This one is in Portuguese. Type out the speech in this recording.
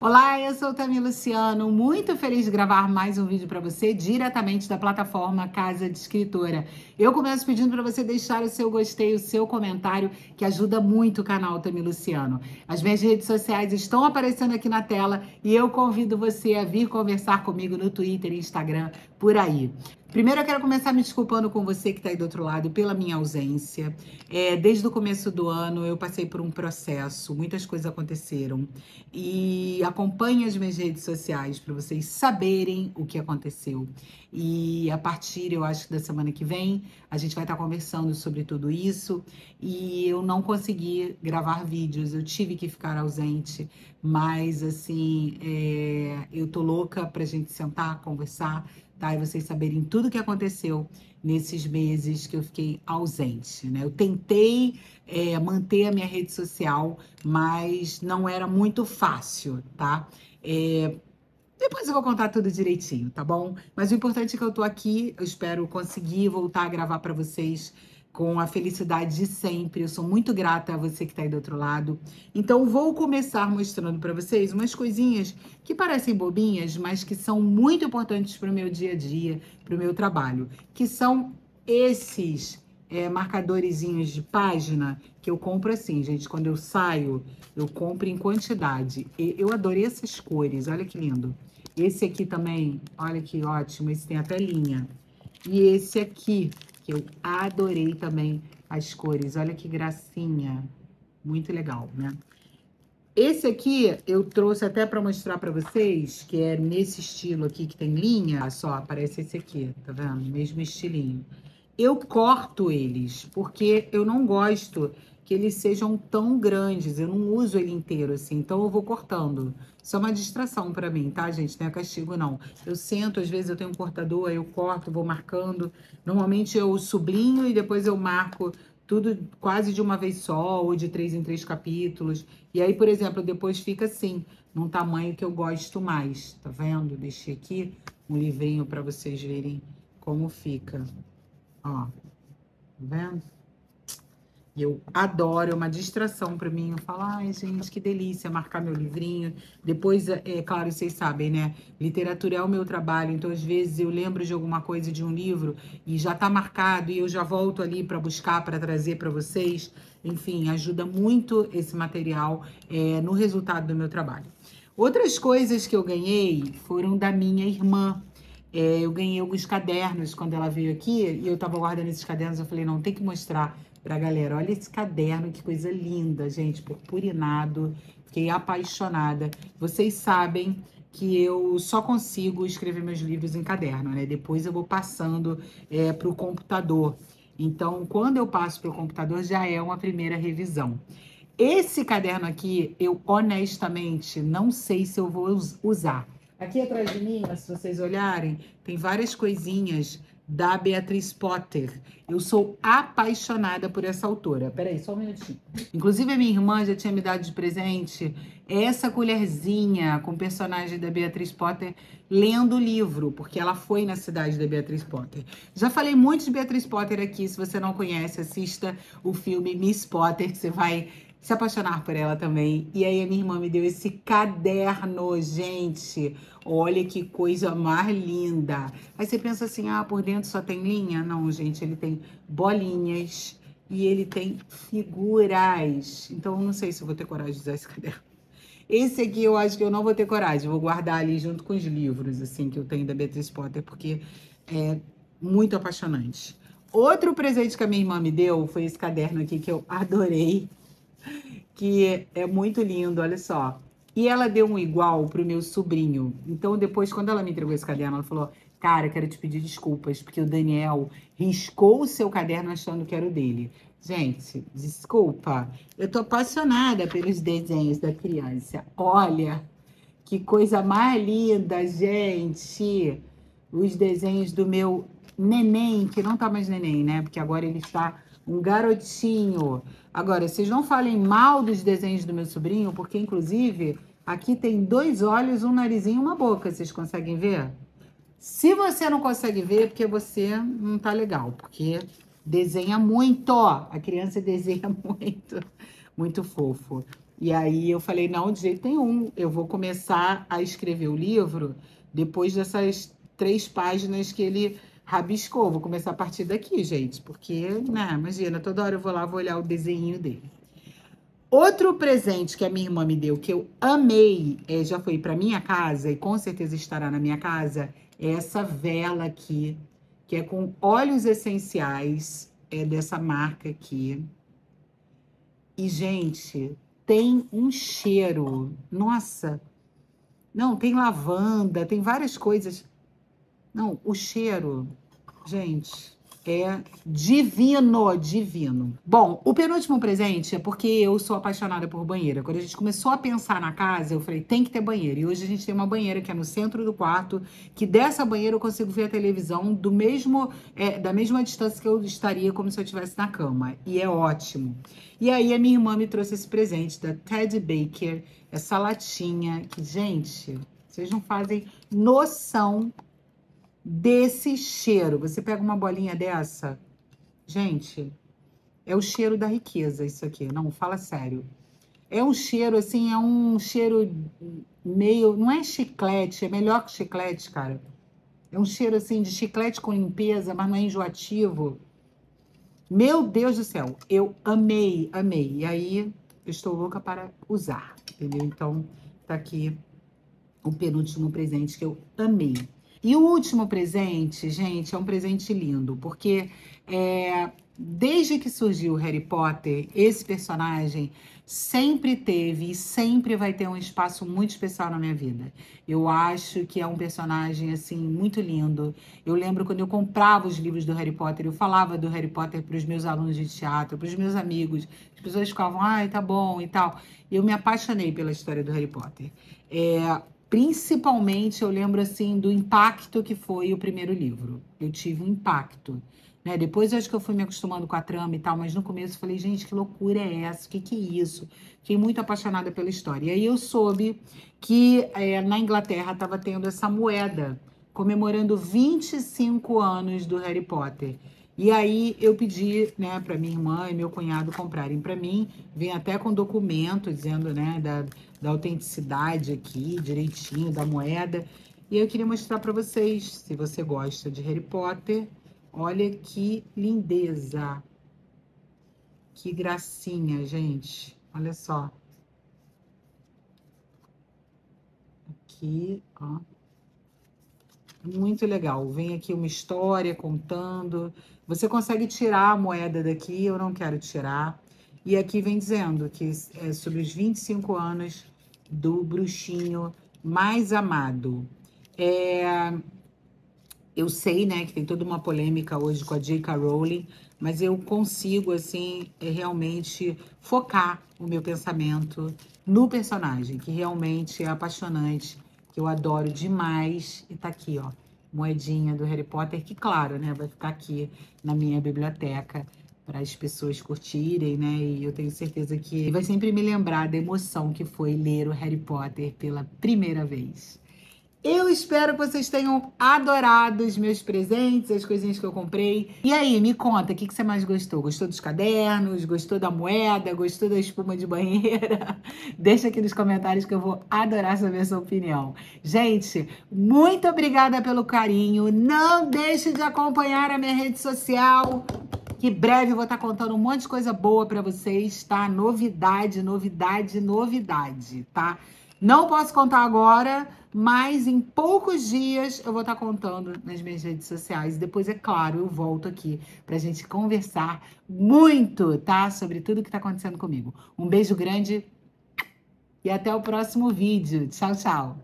Olá, eu sou Tami Luciano, muito feliz de gravar mais um vídeo para você diretamente da plataforma Casa de Escritora. Eu começo pedindo para você deixar o seu gostei, o seu comentário, que ajuda muito o canal Tami Luciano. As minhas redes sociais estão aparecendo aqui na tela e eu convido você a vir conversar comigo no Twitter e Instagram por aí. Primeiro, eu quero começar me desculpando com você que está aí do outro lado pela minha ausência. É, desde o começo do ano, eu passei por um processo, muitas coisas aconteceram. E acompanhe as minhas redes sociais para vocês saberem o que aconteceu. E a partir, eu acho da semana que vem, a gente vai estar tá conversando sobre tudo isso. E eu não consegui gravar vídeos, eu tive que ficar ausente. Mas, assim, é, eu tô louca para a gente sentar, conversar tá? E vocês saberem tudo o que aconteceu nesses meses que eu fiquei ausente, né? Eu tentei é, manter a minha rede social, mas não era muito fácil, tá? É, depois eu vou contar tudo direitinho, tá bom? Mas o importante é que eu tô aqui, eu espero conseguir voltar a gravar para vocês com a felicidade de sempre. Eu sou muito grata a você que está aí do outro lado. Então, vou começar mostrando para vocês umas coisinhas que parecem bobinhas, mas que são muito importantes para o meu dia a dia, para o meu trabalho, que são esses é, marcadorzinhos de página que eu compro assim, gente. Quando eu saio, eu compro em quantidade. E eu adorei essas cores, olha que lindo. Esse aqui também, olha que ótimo, esse tem até linha. E esse aqui, que eu adorei também as cores. Olha que gracinha. Muito legal, né? Esse aqui eu trouxe até para mostrar para vocês, que é nesse estilo aqui que tem linha. Só, aparece esse aqui, tá vendo? Mesmo estilinho. Eu corto eles, porque eu não gosto que eles sejam tão grandes. Eu não uso ele inteiro assim, então eu vou cortando. Isso é uma distração para mim, tá, gente? Não é castigo, não. Eu sento, às vezes eu tenho um cortador, eu corto, vou marcando. Normalmente eu sublinho e depois eu marco tudo quase de uma vez só, ou de três em três capítulos. E aí, por exemplo, depois fica assim, num tamanho que eu gosto mais, tá vendo? Deixei aqui um livrinho para vocês verem como fica. Ó, tá vendo? Eu adoro, é uma distração para mim. Eu falo, ai, gente, que delícia marcar meu livrinho. Depois, é, é claro, vocês sabem, né? Literatura é o meu trabalho, então às vezes eu lembro de alguma coisa de um livro e já está marcado e eu já volto ali para buscar, para trazer para vocês. Enfim, ajuda muito esse material é, no resultado do meu trabalho. Outras coisas que eu ganhei foram da minha irmã. É, eu ganhei alguns cadernos quando ela veio aqui e eu estava guardando esses cadernos. Eu falei, não, tem que mostrar pra galera. Olha esse caderno, que coisa linda, gente, purpurinado. Fiquei apaixonada. Vocês sabem que eu só consigo escrever meus livros em caderno, né? Depois eu vou passando é, para o computador. Então, quando eu passo para o computador, já é uma primeira revisão. Esse caderno aqui, eu honestamente não sei se eu vou usar. Aqui atrás de mim, se vocês olharem, tem várias coisinhas da Beatriz Potter. Eu sou apaixonada por essa autora. Peraí, só um minutinho. Inclusive, a minha irmã já tinha me dado de presente essa colherzinha com personagem da Beatriz Potter lendo o livro, porque ela foi na cidade da Beatriz Potter. Já falei muito de Beatriz Potter aqui. Se você não conhece, assista o filme Miss Potter, que você vai se apaixonar por ela também. E aí a minha irmã me deu esse caderno, gente. Olha que coisa mais linda. Aí você pensa assim, ah, por dentro só tem linha? Não, gente, ele tem bolinhas e ele tem figuras. Então, eu não sei se eu vou ter coragem de usar esse caderno. Esse aqui eu acho que eu não vou ter coragem. Vou guardar ali junto com os livros, assim, que eu tenho da Beatriz Potter, porque é muito apaixonante. Outro presente que a minha irmã me deu foi esse caderno aqui que eu adorei que é muito lindo, olha só. E ela deu um igual pro meu sobrinho. Então, depois, quando ela me entregou esse caderno, ela falou: Cara, quero te pedir desculpas, porque o Daniel riscou o seu caderno achando que era o dele. Gente, desculpa. Eu tô apaixonada pelos desenhos da criança. Olha, que coisa mais linda, gente. Os desenhos do meu neném, que não tá mais neném, né? Porque agora ele está um garotinho. Agora, vocês não falem mal dos desenhos do meu sobrinho, porque inclusive aqui tem dois olhos, um narizinho e uma boca. Vocês conseguem ver? Se você não consegue ver, é porque você não tá legal, porque desenha muito. A criança desenha muito, muito fofo. E aí eu falei, não, de jeito nenhum, eu vou começar a escrever o livro depois dessas três páginas que ele rabiscou. Vou começar a partir daqui, gente, porque, né, imagina, toda hora eu vou lá, vou olhar o desenho dele. Outro presente que a minha irmã me deu, que eu amei, é, já foi para minha casa e com certeza estará na minha casa, é essa vela aqui, que é com óleos essenciais, é dessa marca aqui. E, gente, tem um cheiro. Nossa! Não, tem lavanda, tem várias coisas. Não, o cheiro, gente, é divino, divino. Bom, o penúltimo presente é porque eu sou apaixonada por banheira. Quando a gente começou a pensar na casa, eu falei, tem que ter banheira. E hoje a gente tem uma banheira que é no centro do quarto, que dessa banheira eu consigo ver a televisão do mesmo, é, da mesma distância que eu estaria como se eu estivesse na cama. E é ótimo. E aí a minha irmã me trouxe esse presente da Ted Baker, essa latinha que, gente, vocês não fazem noção desse cheiro. Você pega uma bolinha dessa, gente, é o cheiro da riqueza isso aqui. Não, fala sério. É um cheiro assim, é um cheiro meio, não é chiclete, é melhor que chiclete, cara. É um cheiro assim de chiclete com limpeza, mas não é enjoativo. Meu Deus do céu, eu amei, amei. E aí, eu estou louca para usar, entendeu? Então, tá aqui o penúltimo presente que eu amei. E o último presente, gente, é um presente lindo, porque é, desde que surgiu Harry Potter, esse personagem sempre teve e sempre vai ter um espaço muito especial na minha vida. Eu acho que é um personagem assim muito lindo. Eu lembro quando eu comprava os livros do Harry Potter, eu falava do Harry Potter para os meus alunos de teatro, para os meus amigos. As pessoas ficavam, ai, tá bom e tal. Eu me apaixonei pela história do Harry Potter. É, Principalmente eu lembro assim do impacto que foi o primeiro livro. Eu tive um impacto. Né? Depois eu acho que eu fui me acostumando com a trama e tal, mas no começo eu falei, gente, que loucura é essa? O que, que é isso? Fiquei muito apaixonada pela história. E aí eu soube que é, na Inglaterra estava tendo essa moeda comemorando 25 anos do Harry Potter. E aí eu pedi, né, para minha irmã e meu cunhado comprarem para mim, vem até com documento dizendo, né, da, da autenticidade aqui, direitinho da moeda. E eu queria mostrar para vocês, se você gosta de Harry Potter, olha que lindeza. Que gracinha, gente. Olha só. Aqui, ó. Muito legal. Vem aqui uma história contando. Você consegue tirar a moeda daqui, eu não quero tirar. E aqui vem dizendo que é sobre os 25 anos do bruxinho mais amado. É, eu sei, né, que tem toda uma polêmica hoje com a J.K. Rowling, mas eu consigo, assim, é, realmente focar o meu pensamento no personagem, que realmente é apaixonante que eu adoro demais. E tá aqui, ó, moedinha do Harry Potter, que, claro, né, vai ficar aqui na minha biblioteca para as pessoas curtirem, né? E eu tenho certeza que vai sempre me lembrar da emoção que foi ler o Harry Potter pela primeira vez. Eu espero que vocês tenham adorado os meus presentes, as coisinhas que eu comprei. E aí, me conta, o que, que você mais gostou? Gostou dos cadernos? Gostou da moeda? Gostou da espuma de banheira? Deixa aqui nos comentários que eu vou adorar saber a sua opinião. Gente, muito obrigada pelo carinho. Não deixe de acompanhar a minha rede social que breve eu vou estar contando um monte de coisa boa para vocês, tá? Novidade, novidade, novidade, tá? Não posso contar agora, mas em poucos dias eu vou estar contando nas minhas redes sociais. Depois, é claro, eu volto aqui para a gente conversar muito, tá? Sobre tudo que está acontecendo comigo. Um beijo grande e até o próximo vídeo. Tchau, tchau.